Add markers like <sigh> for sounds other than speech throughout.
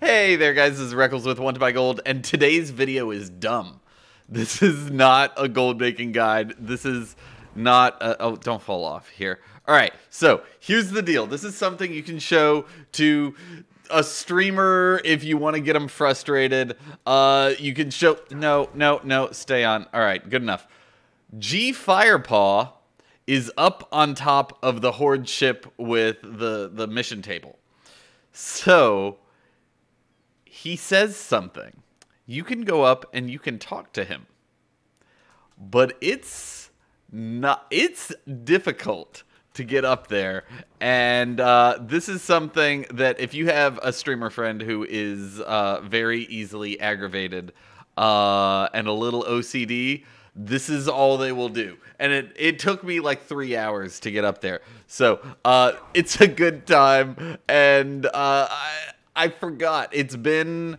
Hey there guys, this is Reckles with Want to Buy Gold, and today's video is dumb. This is not a gold making guide. This is not a, oh, don't fall off here. All right, so here's the deal. This is something you can show to a streamer if you want to get them frustrated. Uh, you can show, no, no, no, stay on. All right, good enough. Ji Firepaw is up on top of the Horde ship with the, the mission table. So, he says something. You can go up and you can talk to him. But it's not it's difficult to get up there. And uh, this is something that if you have a streamer friend who is uh, very easily aggravated uh, and a little OCD, this is all they will do. And it, it took me like three hours to get up there. So uh, it's a good time. And uh, I, I forgot. It's been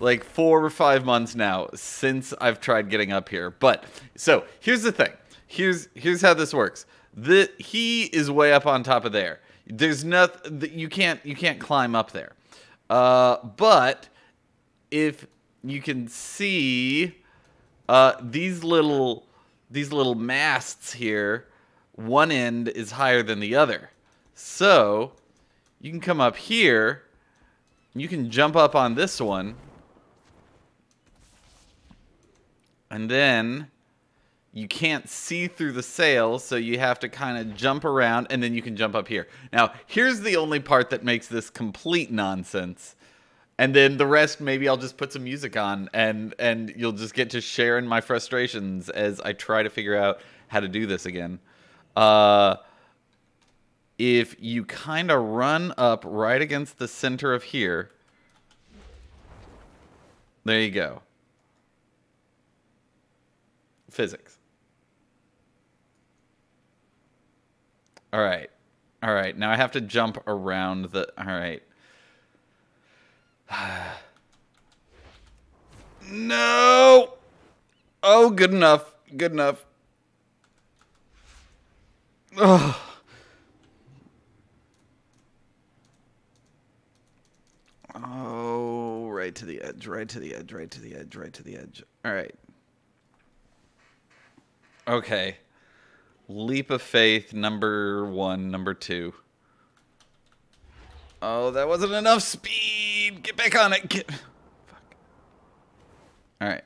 like four or five months now since I've tried getting up here. But so here's the thing. Here's here's how this works. The he is way up on top of there. There's nothing you can't you can't climb up there. Uh, but if you can see uh, these little these little masts here, one end is higher than the other. So you can come up here you can jump up on this one. And then you can't see through the sails, so you have to kind of jump around, and then you can jump up here. Now, here's the only part that makes this complete nonsense. And then the rest, maybe I'll just put some music on, and and you'll just get to share in my frustrations as I try to figure out how to do this again. Uh, if you kind of run up right against the center of here, there you go. Physics. All right. All right. Now I have to jump around the. All right. <sighs> no. Oh, good enough. Good enough. Ugh. Oh, right to the edge, right to the edge, right to the edge, right to the edge. All right. Okay. Leap of faith, number one, number two. Oh, that wasn't enough speed. Get back on it. Get. Fuck. All right.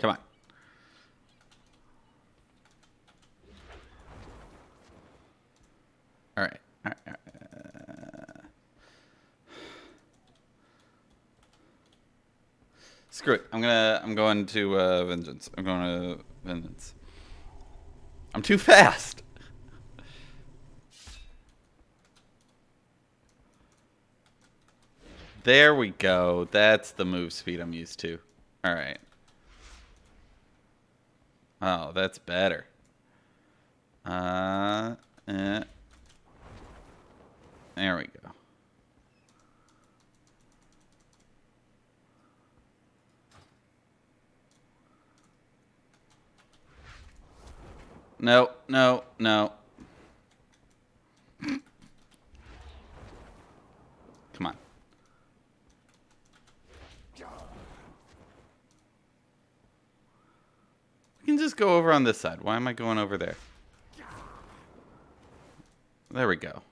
Come on. All right. All right. Uh, <sighs> screw it. I'm gonna. I'm going to uh, vengeance. I'm going to vengeance. I'm too fast. There we go. That's the move speed I'm used to. All right. Oh, that's better. Uh, eh. There we go. No, no, no. Come on. We can just go over on this side. Why am I going over there? There we go.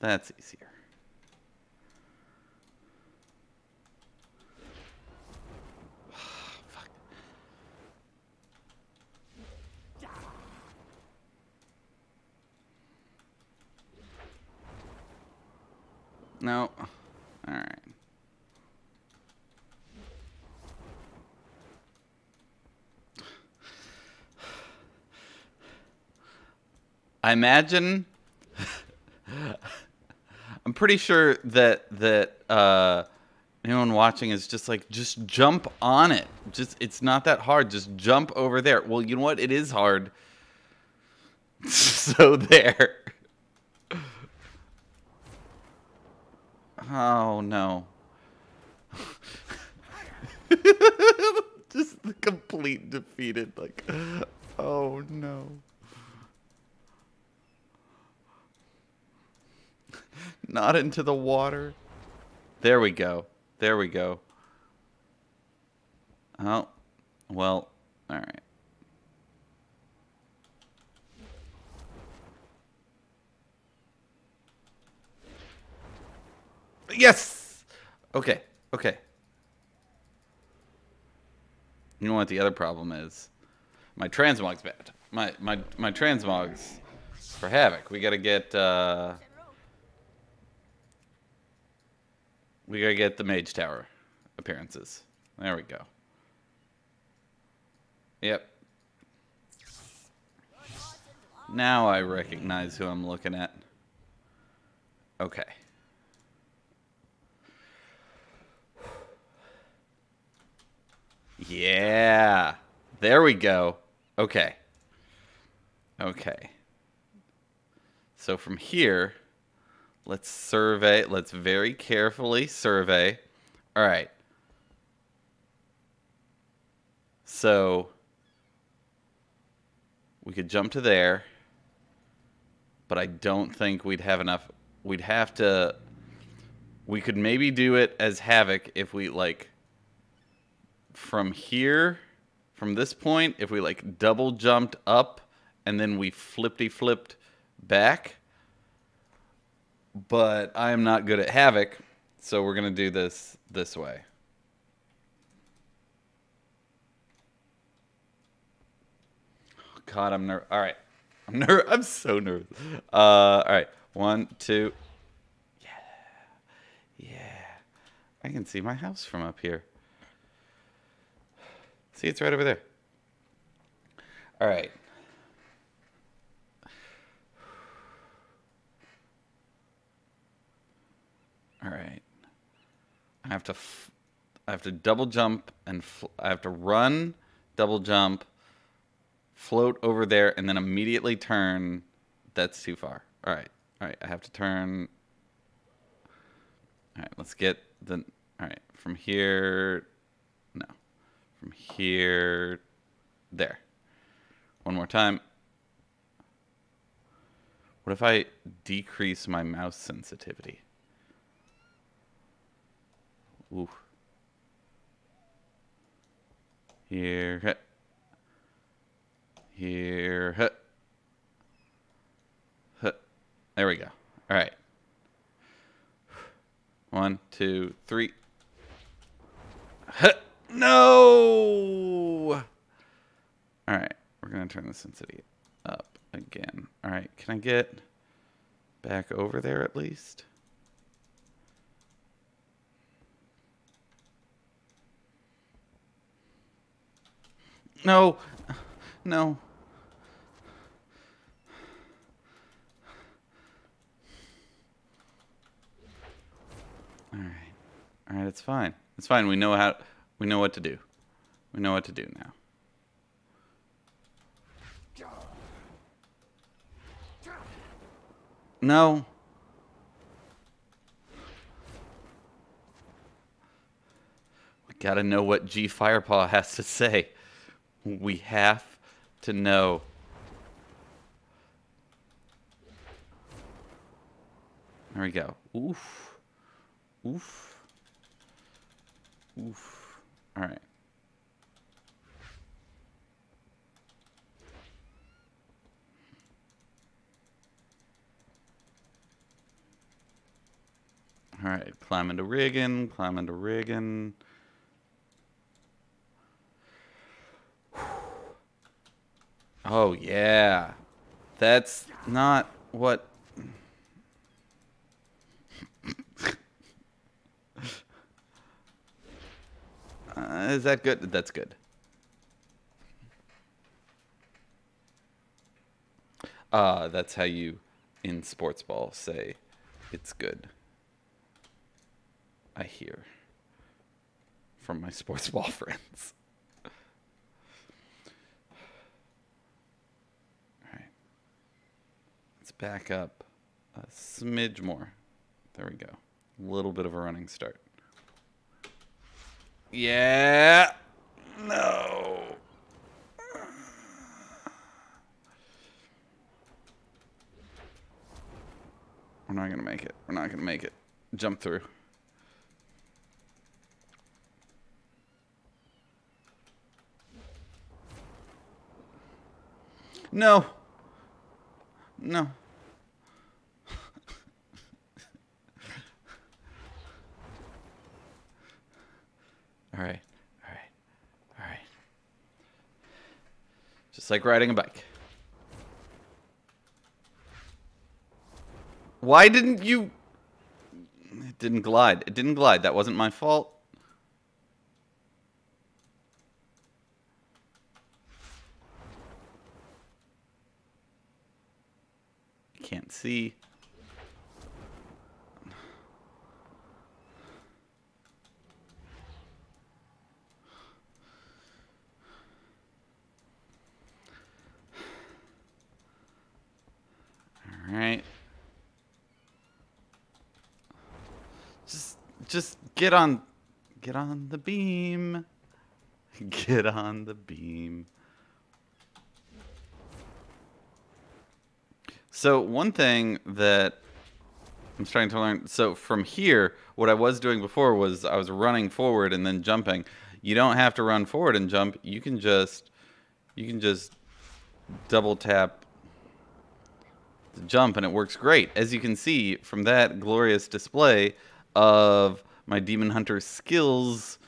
That's easier. <sighs> Fuck. No. All right. <sighs> I imagine I'm pretty sure that that uh, anyone watching is just like just jump on it. Just it's not that hard. Just jump over there. Well, you know what? It is hard. <laughs> so there. Oh no. <laughs> just the complete defeated like oh no. Not into the water. There we go. There we go. Oh, well, all right. Yes! Okay, okay. You know what the other problem is? My transmog's bad. My my my transmogs for havoc. We gotta get uh We gotta get the mage tower appearances. There we go. Yep. Now I recognize who I'm looking at. Okay. Yeah. There we go. Okay. Okay. So from here, let's survey. Let's very carefully survey. All right. So we could jump to there, but I don't think we'd have enough. We'd have to. We could maybe do it as Havoc if we like from here, from this point, if we like double jumped up and then we flippy flipped back. But I am not good at Havoc, so we're going to do this this way. God, I'm nervous. All right. I'm ner- <laughs> I'm so nervous. Uh, all right. One, two. Yeah. Yeah. I can see my house from up here. See, it's right over there. All right. All right. I have to I have to double jump and I have to run, double jump, float over there and then immediately turn. That's too far. All right. All right, I have to turn All right, let's get the All right, from here no from here, there. One more time. What if I decrease my mouse sensitivity? Ooh. Here. Here. There we go. All right. One, two, three. No! Alright, we're going to turn the sensitivity up again. Alright, can I get back over there at least? No! No. Alright. Alright, it's fine. It's fine. We know how... We know what to do. We know what to do now. No. We gotta know what Ji Firepaw has to say. We have to know. There we go. Oof. Oof. Oof. All right. All right, climb into rigging, climb into rigging. Oh, yeah. That's not what Uh, is that good? That's good. Uh, that's how you, in sports ball, say it's good. I hear from my sports ball <laughs> friends. All right. Let's back up a smidge more. There we go. A little bit of a running start. Yeah. No. We're not going to make it. We're not going to make it. Jump through. No. No. all right. All right. All right. Just like riding a bike. Why didn't you... It didn't glide. It didn't glide. That wasn't my fault. Can't see. Right. Just just get on get on the beam. <laughs> Get on the beam. So one thing that I'm starting to learn so from here, what I was doing before was I was running forward and then jumping. You don't have to run forward and jump. You can just you can just double tap jump and it works great. As you can see from that glorious display of my Demon Hunter skills.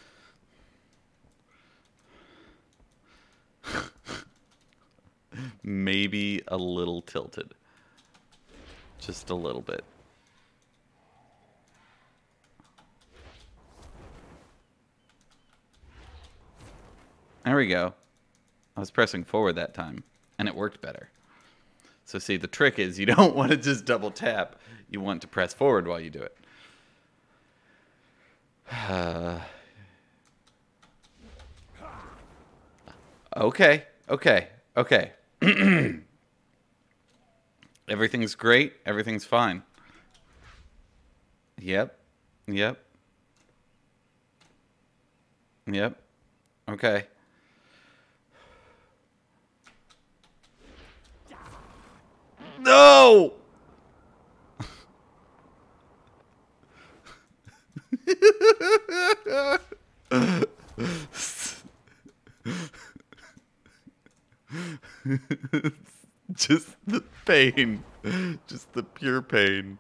<laughs> Maybe a little tilted. Just a little bit. There we go. I was pressing forward that time, and it worked better. So see, the trick is you <laughs> don't want to just double tap. You want to press forward while you do it. <sighs> Okay, okay, okay. <clears throat> Everything's great. Everything's fine. Yep. Yep. Yep. Okay. No! <laughs> Just the pain. Just the pure pain.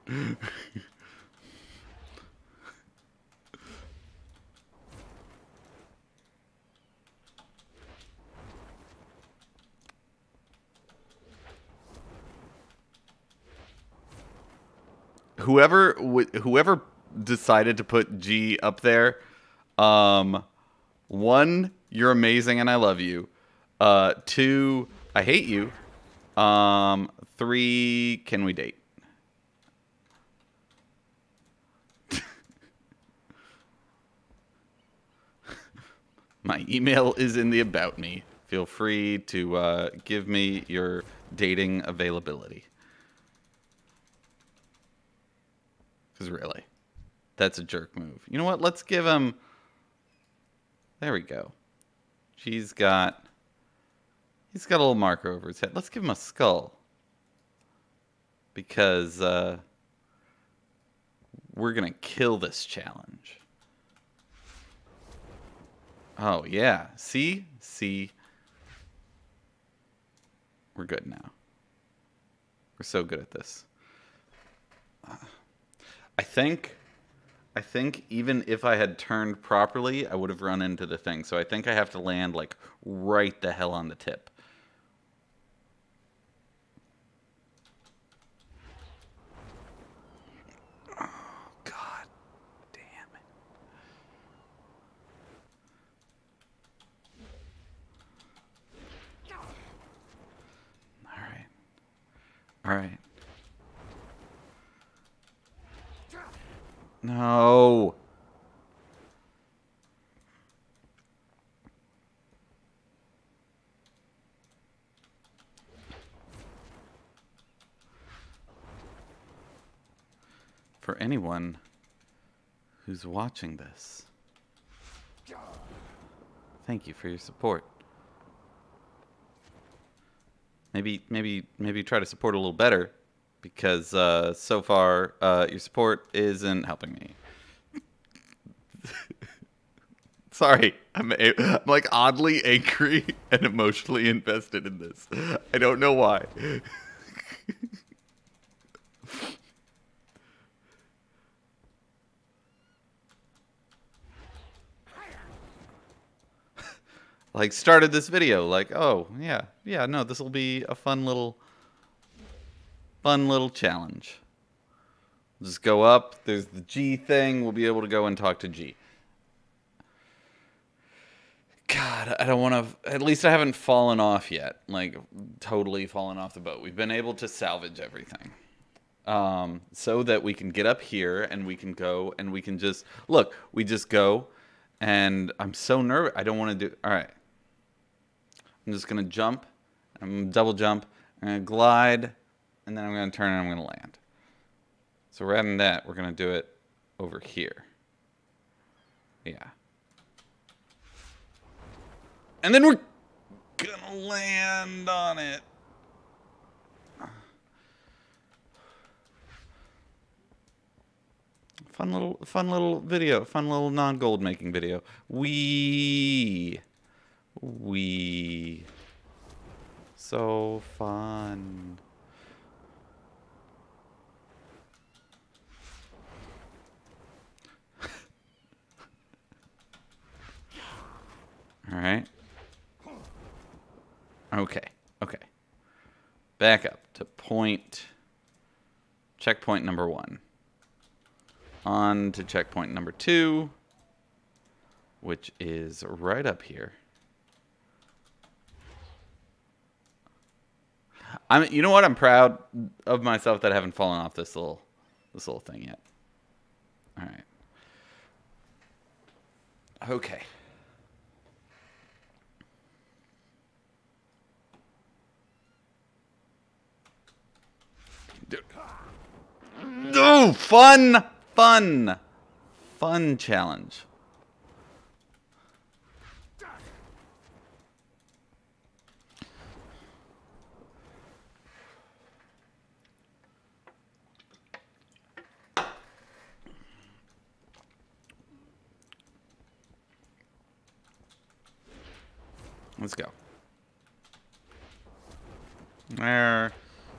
Whoever whoever decided to put Ji up there, um, one, you're amazing and I love you. Uh, two, I hate you. Um, three, can we date? <laughs> My email is in the about me. Feel free to uh, give me your dating availability. Because really, that's a jerk move. You know what? Let's give him... There we go. She's got... He's got a little marker over his head. Let's give him a skull. Because uh, we're going to kill this challenge. Oh, yeah. See? See? We're good now. We're so good at this. Uh. I think I think even if I had turned properly, I would have run into the thing. So I think I have to land like right the hell on the tip. Oh god. Damn it. All right. All right. No. For anyone who's watching this, thank you for your support. Maybe, maybe, maybe try to support a little better because uh, so far uh, your support isn't helping me. <laughs> Sorry, I'm, a- I'm like oddly angry <laughs> and emotionally invested in this. I don't know why. <laughs> like started this video like, oh yeah, yeah, no, this will be a fun little, fun little challenge. Just go up. There's the G thing. We'll be able to go and talk to Ji. God, I don't want to. At least I haven't fallen off yet. Like totally fallen off the boat. We've been able to salvage everything, um, so that we can get up here and we can go and we can just look. We just go, and I'm so nervous. I don't want to do. All right. I'm just gonna jump. I'm double jump. I'm gonna glide, and then I'm gonna turn and I'm gonna land. So rather than that, we're gonna do it over here. Yeah. And then we're gonna land on it. Fun little, fun little video, fun little non-gold making video. We, we, so fun. All right. Okay. Okay. Back up to point. Checkpoint number one. On to checkpoint number two, which is right up here. I'm. You know what? I'm proud of myself that I haven't fallen off this little, this little thing yet. All right. Okay. No, fun, fun, fun challenge. Let's go. There.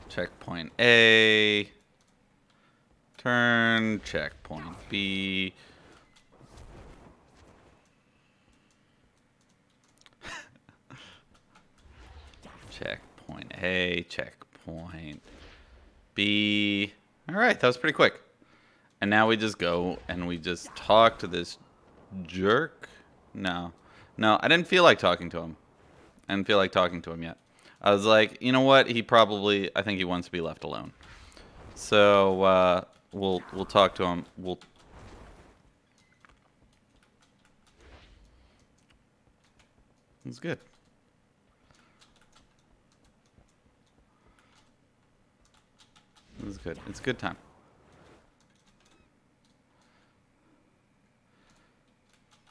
Checkpoint A. Turn. Checkpoint B. <laughs> checkpoint A. Checkpoint B. All right, that was pretty quick. And now we just go and we just talk to this jerk. No. No, I didn't feel like talking to him. I didn't feel like talking to him yet. I was like, you know what? He probably, I think he wants to be left alone. So uh, we'll we'll talk to him. We'll. It's good. It's good. It's good time.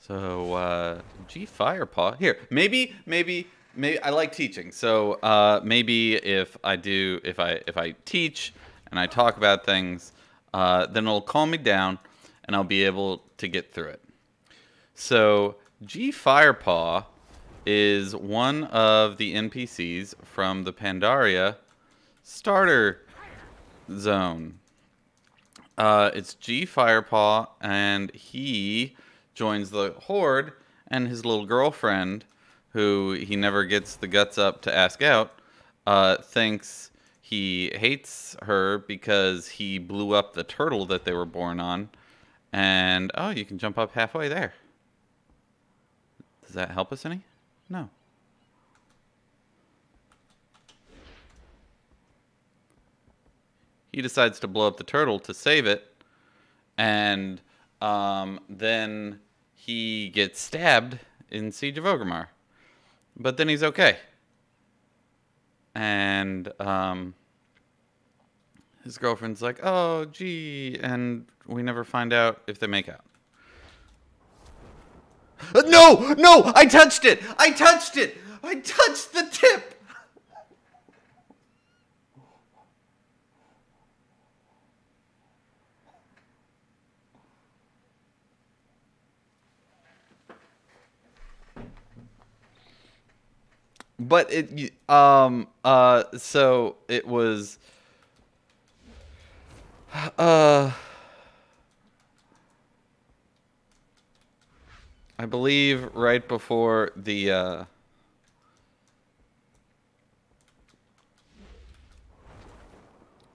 So uh, Ji Firepaw here. Maybe maybe maybe I like teaching. So uh, maybe if I do if I if I teach and I talk about things, uh, then it'll calm me down and I'll be able to get through it. So Ji Firepaw is one of the NPCs from the Pandaria starter zone. Uh, it's Ji Firepaw, and he joins the Horde, and his little girlfriend, who he never gets the guts up to ask out, uh, thinks he hates her because he blew up the turtle that they were born on. And, oh, you can jump up halfway there. Does that help us any? No. He decides to blow up the turtle to save it. And um, then he gets stabbed in Siege of Orgrimmar. But then he's okay. And um, his girlfriend's like, "Oh, gee," and we never find out if they make out. Uh, no, no, I touched it. I touched it. I touched the tip. But it, um, uh, so it was, uh I believe right before the uh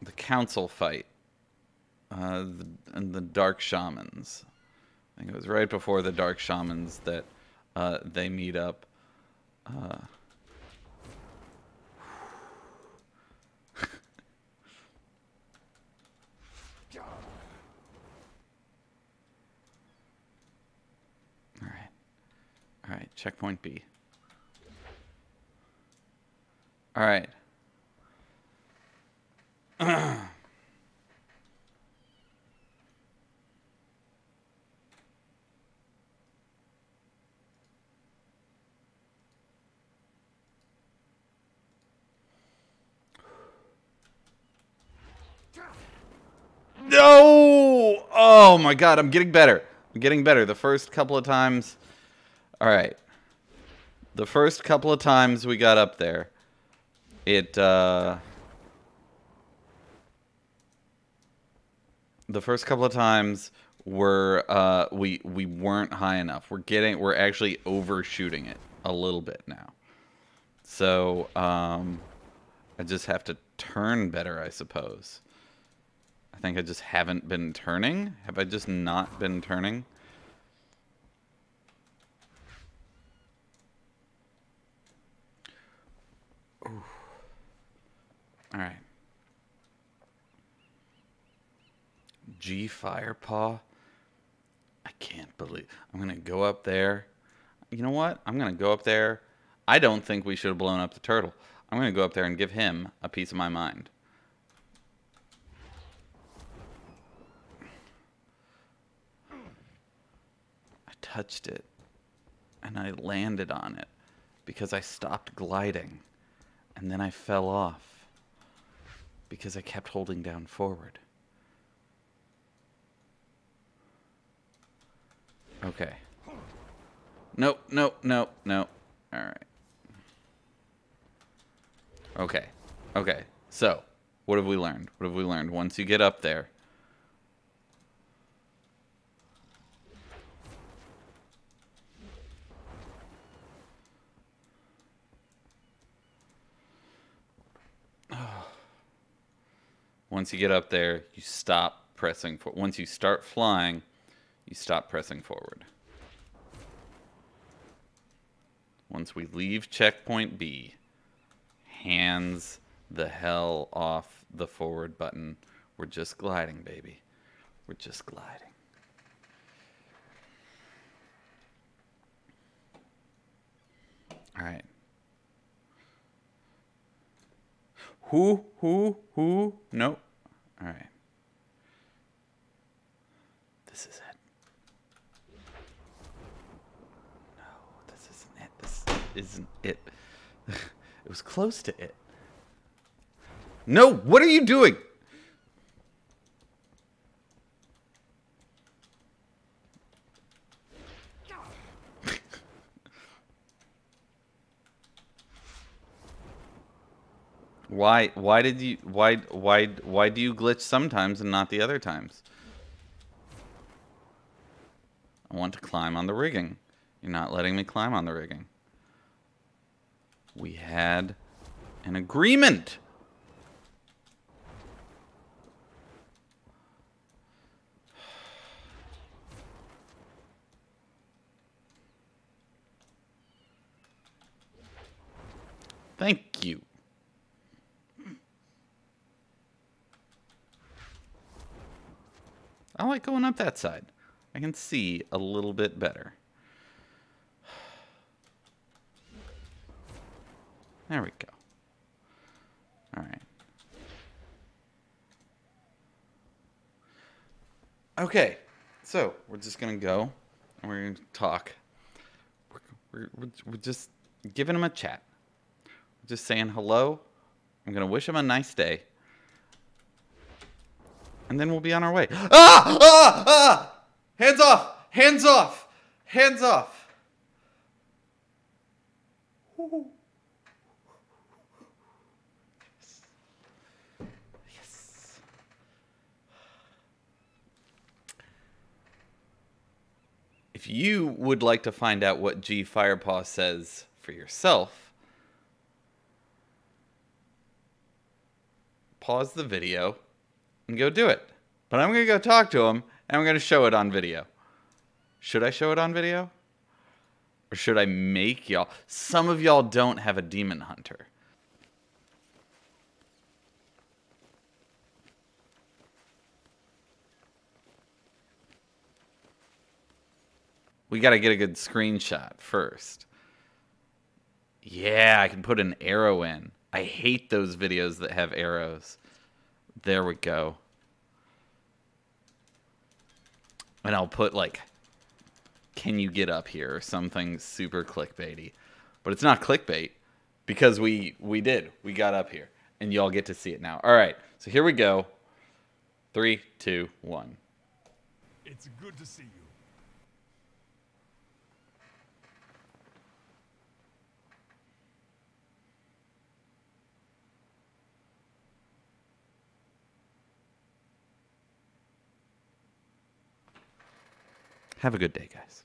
the council fight uh the, and the dark shamans. I think it was right before the dark shamans that uh they meet up uh All right. All right, checkpoint B. All right. <clears throat> No! Oh my god, I'm getting better. I'm getting better. The first couple of times. All right. The first couple of times we got up there, it uh the first couple of times were uh we we weren't high enough. We're getting we're actually overshooting it a little bit now. So, um I just have to turn better, I suppose. I think I just haven't been turning. Have I just not been turning? All right. Ji Firepaw. I can't believe I'm gonna go up there. You know what? I'm gonna go up there. I don't think we should have blown up the turtle. I'm gonna go up there and give him a piece of my mind. I touched it and I landed on it because I stopped gliding and then I fell off because I kept holding down forward. Okay. Nope, nope, nope, nope. All right. Okay. Okay. So, what have we learned? What have we learned? Once you get up there, Once you get up there, you stop pressing for once you start flying, you stop pressing forward. Once we leave checkpoint B, hands the hell off the forward button. We're just gliding, baby. We're just gliding. All right. Who, who, who? Nope. All right. This is it. No, this isn't it. This isn't it. <laughs> it was close to it. No, what are you doing? Why why did you why why why do you glitch sometimes and not the other times? I want to climb on the rigging. You're not letting me climb on the rigging. We had an agreement. <sighs> Thank you. I like going up that side. I can see a little bit better. There we go. All right. Okay, so we're just gonna go and we're gonna talk. We're, we're, we're just giving him a chat. We're just saying hello. I'm gonna wish him a nice day and then we'll be on our way. <gasps> Ah! Ah! Ah! Hands off! Hands off! Hands off! Yes. If you would like to find out what Ji Firepaw says for yourself, pause the video and go do it. But I'm going to go talk to him and I'm going to show it on video. Should I show it on video? Or should I make y'all? Some of y'all don't have a demon hunter. We got to get a good screenshot first. Yeah, I can put an arrow in. I hate those videos that have arrows. There we go. And I'll put like, can you get up here or something super clickbaity. But it's not clickbait because we we did. We got up here. And y'all get to see it now. All right. So here we go. Three, two, one. It's good to see you. Have a good day, guys.